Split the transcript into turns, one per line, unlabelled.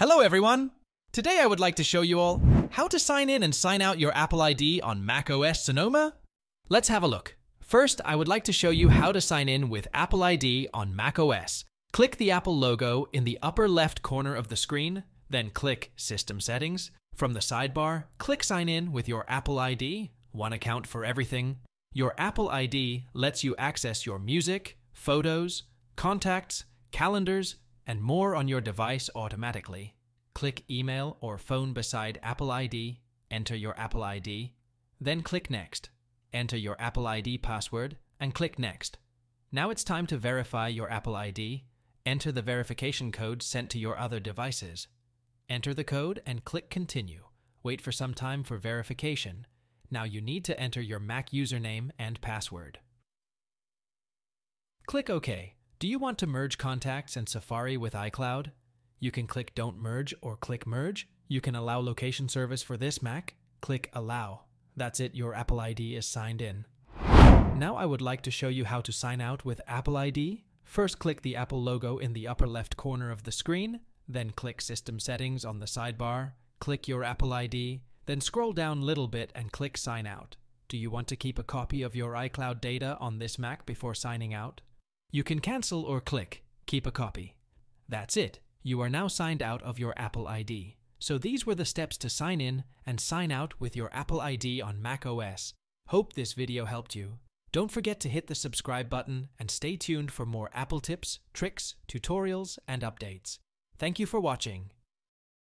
Hello everyone! Today I would like to show you all how to sign in and sign out your Apple ID on macOS Sonoma. Let's have a look. First, I would like to show you how to sign in with Apple ID on macOS. Click the Apple logo in the upper left corner of the screen, then click System Settings. From the sidebar, click Sign in with your Apple ID, one account for everything. Your Apple ID lets you access your music, photos, contacts, calendars, and more on your device automatically. Click Email or Phone beside Apple ID, enter your Apple ID, then click Next. Enter your Apple ID password and click Next. Now it's time to verify your Apple ID. Enter the verification code sent to your other devices. Enter the code and click Continue. Wait for some time for verification. Now you need to enter your Mac username and password. Click OK. Do you want to merge contacts and Safari with iCloud? You can click Don't Merge or click Merge. You can allow location service for this Mac. Click Allow. That's it, your Apple ID is signed in. Now I would like to show you how to sign out with Apple ID. First click the Apple logo in the upper left corner of the screen, then click System Settings on the sidebar, click your Apple ID, then scroll down a little bit and click Sign Out. Do you want to keep a copy of your iCloud data on this Mac before signing out? You can cancel or click Keep a Copy. That's it. You are now signed out of your Apple ID. So these were the steps to sign in and sign out with your Apple ID on macOS. Hope this video helped you. Don't forget to hit the subscribe button and stay tuned for more Apple tips, tricks, tutorials, and updates. Thank you for watching.